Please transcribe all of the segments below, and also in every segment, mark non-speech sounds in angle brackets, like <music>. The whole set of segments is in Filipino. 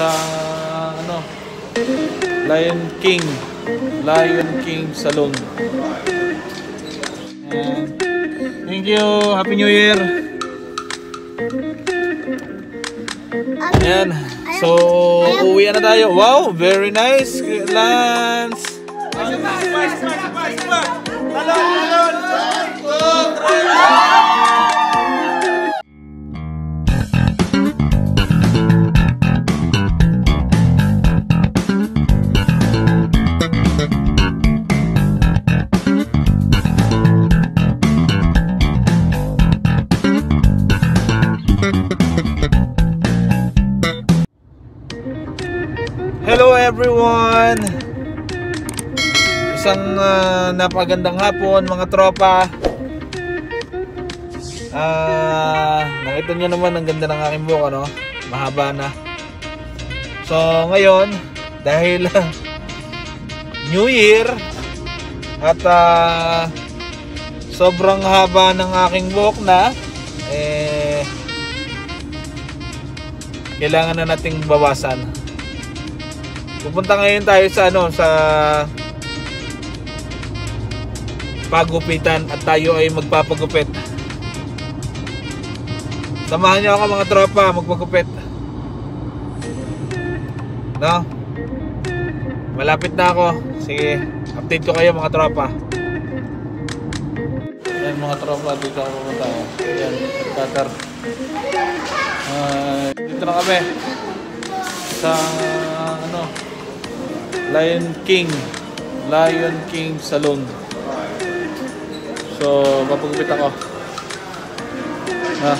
sa ano Lion King Lion King Salon Ayan. thank you happy new year Ayan. So, uwi na tayo. Wow, very nice. Lance. Hello napagandang hapon mga tropa. Ah, nakita niyo naman ang ganda ng aking buhok ano? Mahaba na. So ngayon, dahil New Year at ah, sobrang haba ng aking buhok na eh kailangan na nating bawasan. Pupunta ngayon tayo sa ano sa pagupitan at tayo ay magpapagupit. Samahan niyo ako mga tropa magpagupit. No? Malapit na ako. Sige, update ko kayo mga tropa. Ayan mga tropa, dito ako pumunta. Ayan, cutter. Ah, dito na kami sa ano Lion King Lion King Salon so papagupit ako ha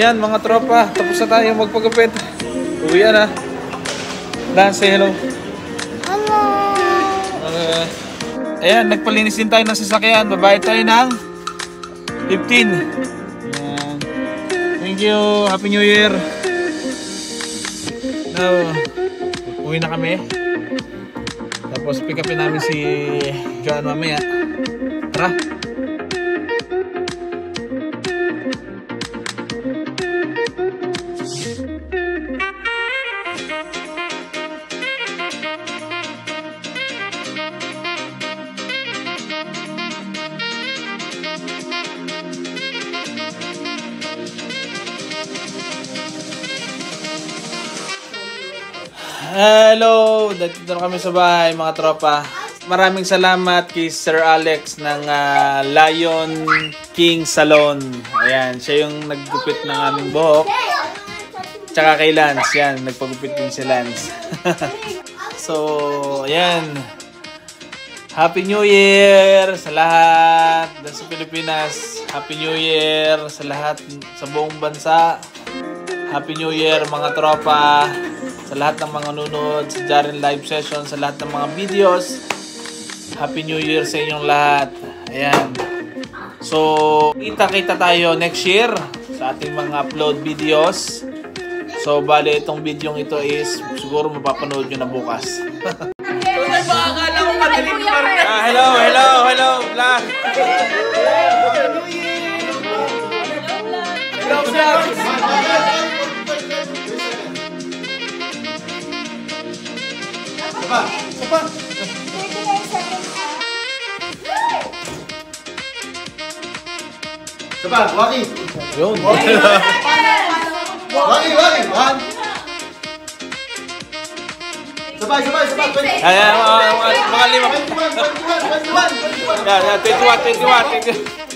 ayan mga tropa, tapos na tayo magpagupit. Uwi na. Lance, say hello. Hello! Uh, ayan, nagpalinis din tayo ng sasakyan. Babayad tayo ng 15. Ayan. Thank you. Happy New Year. Now, uwi na kami. Tapos Tapos pick upin namin si Joan mamaya. Dito na kami sa bahay mga tropa. Maraming salamat kay Sir Alex ng ah, Lion King Salon. Ayan, siya yung naggupit ng aming buhok. Tsaka kay Lance, yan, nagpagupit din si Lance. <laughs> so, ayan. Happy New Year sa lahat dyan sa Pilipinas. Happy New Year sa lahat sa buong bansa. Happy New Year mga tropa sa lahat ng mga nunod sa Jaren Live Session, sa lahat ng mga videos. Happy New Year sa inyong lahat. Ayan. So, kita-kita tayo next year sa ating mga upload videos. So, bale itong video ito is siguro mapapanood nyo na bukas. Ah, hello, hello, hello, vlog. Hello, vlog. pa. Isa pa. Isa pa. Wagi. Yun. Wagi. Wagi, wagi. One. Isa pa, isa pa, isa pa. Ayan, mga lima. 21, 21, 21. Yan, yan. 21, 21, 21.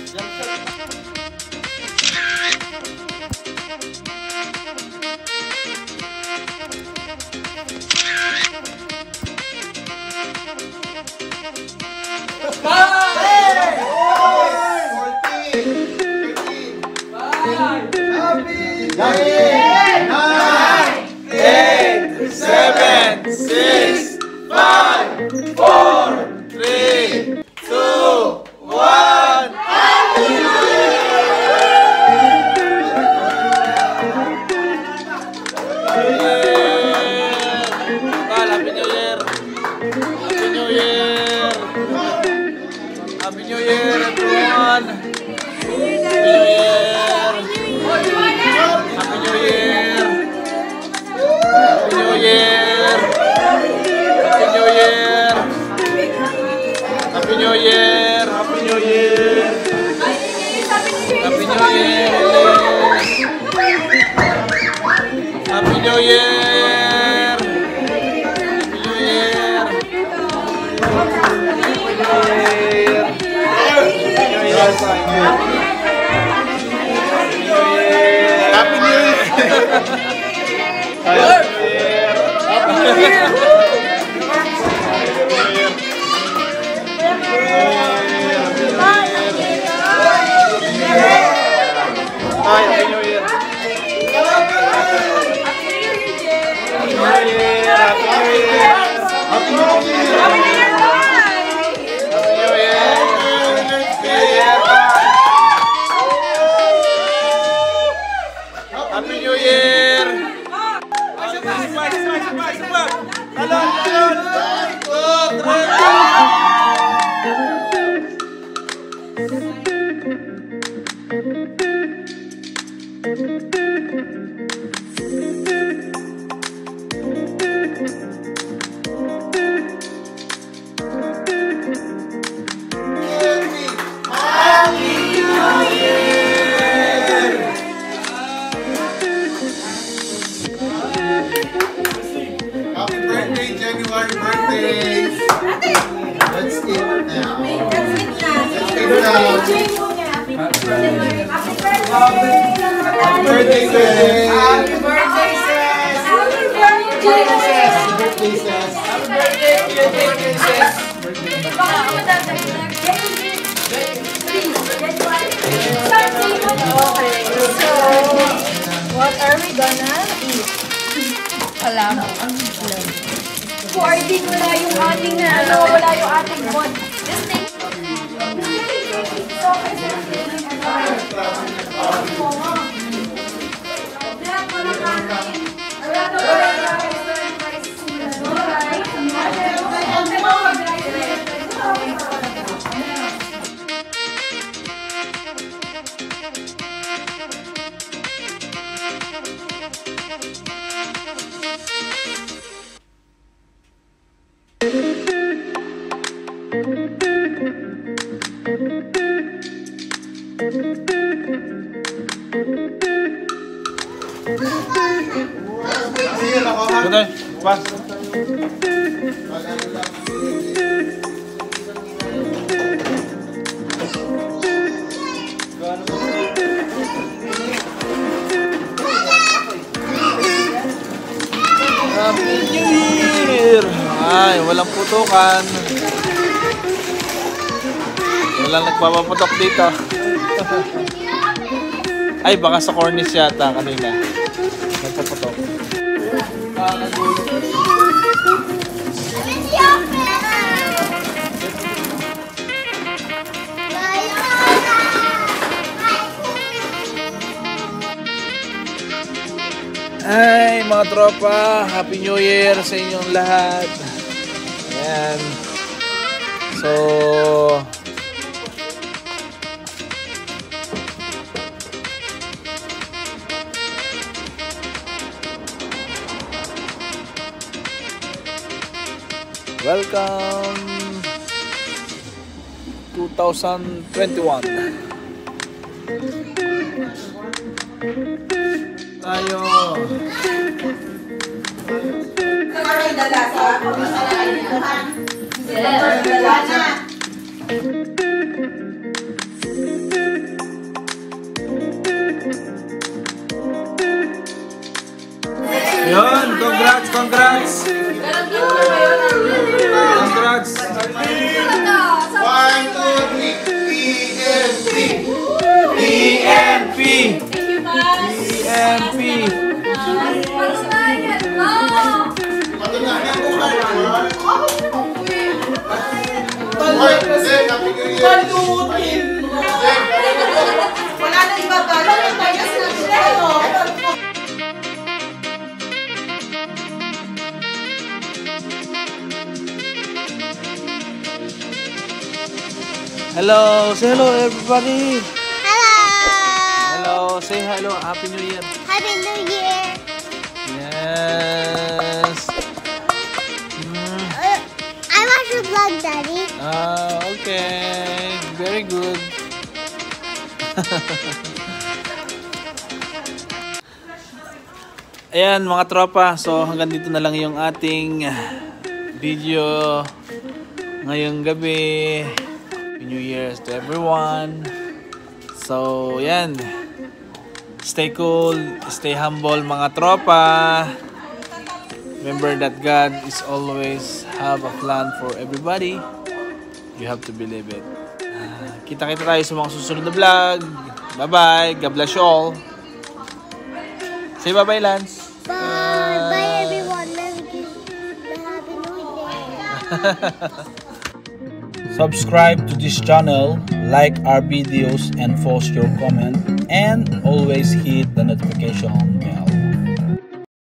아, 예. 아 예. princess. Happy birthday, dear princess. Baka ako dadagdag. Okay, so, what are we gonna eat? Alam. Coordinate wala yung ating na ano, wala yung ating bond. This thing. So, kasi, ano, Betul, pas. Happy New Year! Ay, walang putukan. Walang nagpapaputok dito. Ay, baka sa cornice yata kanina. Nagpaputok. Ay, mga tropa, Happy New Year sa inyong lahat. Ayan. So, welcome 2021. Tayo. Yun, congrats, congrats. Zek, Wala na iba ba? Tayo sila sila. Hello, say hello everybody. Hello! Hello, say hello, Happy New Year. Happy New Year! Yes. Mm, Uh, I want to vlog, Daddy. ah, okay. <laughs> Ayan mga tropa, so hanggang dito na lang yung ating video ngayong gabi. Happy New Year's to everyone. So, yan. Stay cool, stay humble mga tropa. Remember that God is always have a plan for everybody. You have to believe it. Kita-kita tayo sa mga susunod na vlog. Bye-bye. God bless you all. Say bye-bye, Lance. Bye! Bye, everyone. Merry Happy New Year. <laughs> Subscribe to this channel, like our videos, and post your comment, and always hit the notification bell.